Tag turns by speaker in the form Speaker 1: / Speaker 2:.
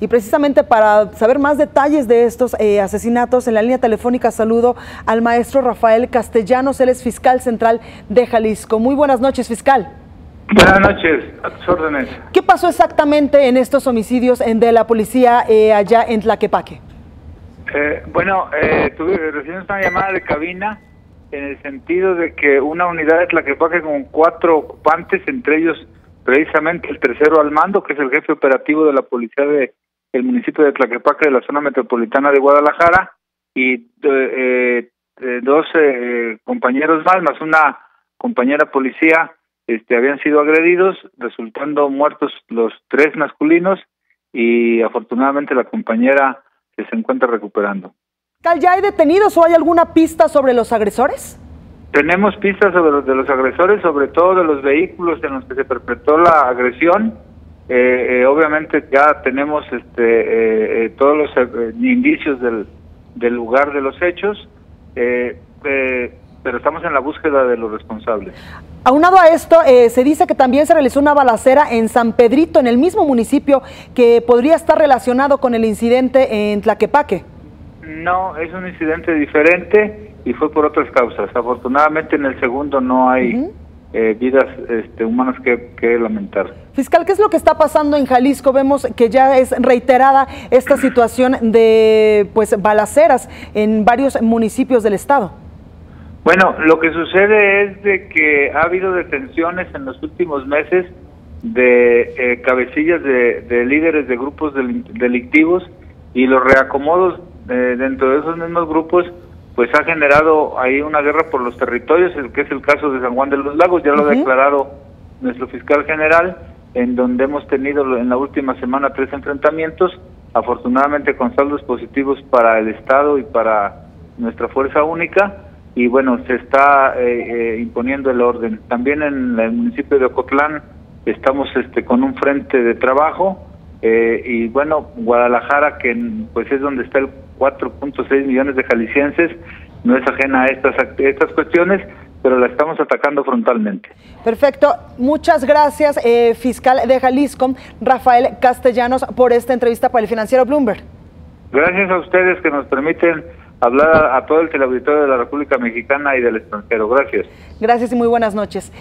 Speaker 1: Y precisamente para saber más detalles de estos eh, asesinatos, en la línea telefónica saludo al maestro Rafael Castellanos, él es fiscal central de Jalisco. Muy buenas noches, fiscal.
Speaker 2: Buenas noches, a tus órdenes.
Speaker 1: ¿Qué pasó exactamente en estos homicidios de la policía eh, allá en Tlaquepaque?
Speaker 2: Eh, bueno, eh, tuve, recibimos una llamada de cabina en el sentido de que una unidad de Tlaquepaque con cuatro ocupantes, entre ellos precisamente el tercero al mando, que es el jefe operativo de la policía de el municipio de Tlaquepaque de la zona metropolitana de Guadalajara y eh, eh dos eh, compañeros más, más una compañera policía, este, habían sido agredidos, resultando muertos los tres masculinos y afortunadamente la compañera que se encuentra recuperando.
Speaker 1: ¿Ya hay detenidos o hay alguna pista sobre los agresores?
Speaker 2: Tenemos pistas sobre los de los agresores, sobre todo de los vehículos en los que se perpetró la agresión. Eh, eh, obviamente ya tenemos este, eh, eh todos los eh, indicios del, del, lugar de los hechos, pero estamos en la búsqueda de los responsables.
Speaker 1: Aunado a esto, se dice que también se realizó una balacera en San Pedrito, en el mismo municipio, que podría estar relacionado con el incidente en Tlaquepaque.
Speaker 2: No, es un incidente diferente y fue por otras causas. Afortunadamente en el segundo no hay uh -huh. Eh, vidas este, humanas que, que, lamentar.
Speaker 1: Fiscal, ¿qué es lo que está pasando en Jalisco? Vemos que ya es reiterada esta situación de pues balaceras en varios municipios del estado.
Speaker 2: Bueno, lo que sucede es de que ha habido detenciones en los últimos meses de eh, cabecillas de, de, líderes de grupos delictivos y los reacomodos eh, dentro de esos mismos grupos pues ha generado ahí una guerra por los territorios, el que es el caso de San Juan de los Lagos, ya lo uh -huh. ha declarado nuestro fiscal general, en donde hemos tenido en la última semana tres enfrentamientos, afortunadamente con saldos positivos para el Estado y para nuestra fuerza única, y bueno, se está eh, eh, imponiendo el orden. También en el municipio de Ocotlán estamos este con un frente de trabajo, eh, y bueno, Guadalajara, que pues es donde está el 4.6 millones de jaliscienses, no es ajena a estas, a estas cuestiones, pero la estamos atacando frontalmente.
Speaker 1: Perfecto. Muchas gracias, eh, fiscal de Jalisco, Rafael Castellanos, por esta entrevista para el financiero Bloomberg.
Speaker 2: Gracias a ustedes que nos permiten hablar a, a todo el teleauditorio de la República Mexicana y del extranjero. Gracias.
Speaker 1: Gracias y muy buenas noches.